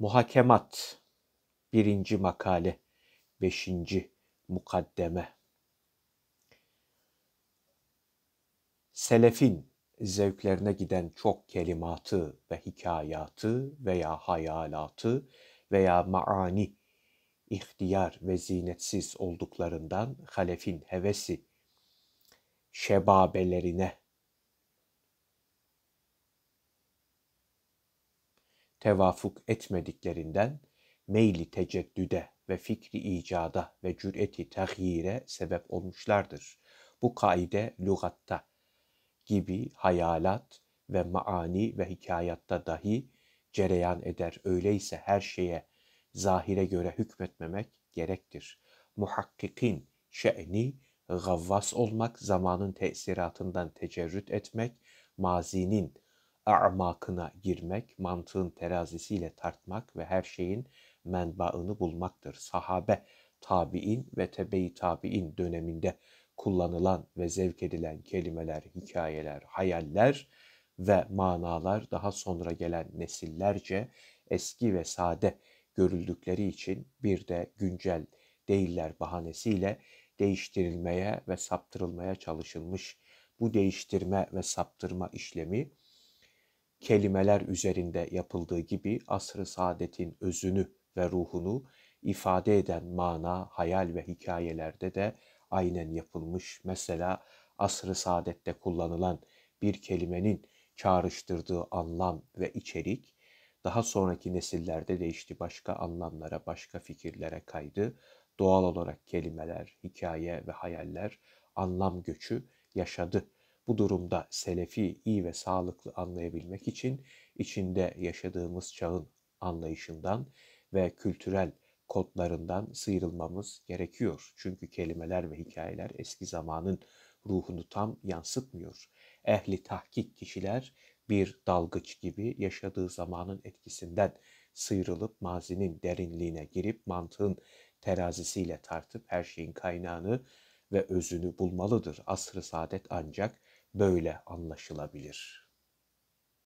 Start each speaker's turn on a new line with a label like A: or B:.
A: Muhakemat. Birinci makale. Beşinci mukaddeme. Selefin zevklerine giden çok kelimatı ve hikayatı veya hayalatı veya maani ihtiyar ve zinetsiz olduklarından halefin hevesi şebabelerine tevafuk etmediklerinden meyli teceddüde ve fikri icada ve cüreti tahyire sebep olmuşlardır. Bu kaide lügatta gibi hayalat ve maani ve hikayatta dahi cereyan eder. Öyleyse her şeye zahire göre hükmetmemek gerektir. Muhakkikin şe'ni gavvas olmak, zamanın tesiratından tecerrüt etmek, mazinin a'makına girmek, mantığın terazisiyle tartmak ve her şeyin menbaını bulmaktır. Sahabe, tabi'in ve tebe-i tabi'in döneminde kullanılan ve zevk edilen kelimeler, hikayeler, hayaller ve manalar daha sonra gelen nesillerce eski ve sade görüldükleri için bir de güncel değiller bahanesiyle değiştirilmeye ve saptırılmaya çalışılmış. Bu değiştirme ve saptırma işlemi kelimeler üzerinde yapıldığı gibi asr-ı saadetin özünü ve ruhunu ifade eden mana, hayal ve hikayelerde de aynen yapılmış. Mesela asr-ı saadette kullanılan bir kelimenin çağrıştırdığı anlam ve içerik daha sonraki nesillerde değişti. Başka anlamlara, başka fikirlere kaydı. Doğal olarak kelimeler, hikaye ve hayaller anlam göçü yaşadı. Bu durumda selefi iyi ve sağlıklı anlayabilmek için içinde yaşadığımız çağın anlayışından ve kültürel kodlarından sıyrılmamız gerekiyor. Çünkü kelimeler ve hikayeler eski zamanın ruhunu tam yansıtmıyor. Ehli tahkik kişiler bir dalgıç gibi yaşadığı zamanın etkisinden sıyrılıp mazinin derinliğine girip mantığın terazisiyle tartıp her şeyin kaynağını ve özünü bulmalıdır. Asr-ı saadet ancak böyle anlaşılabilir.